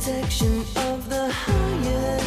protection of the highest.